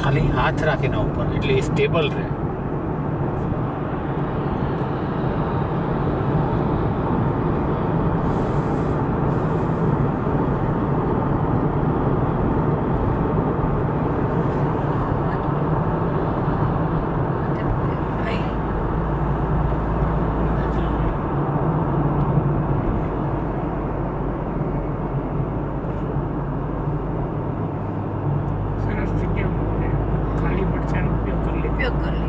ખાલી હાથ રાખીને ઉપર એટલે એ સ્ટેબલ રહે look good.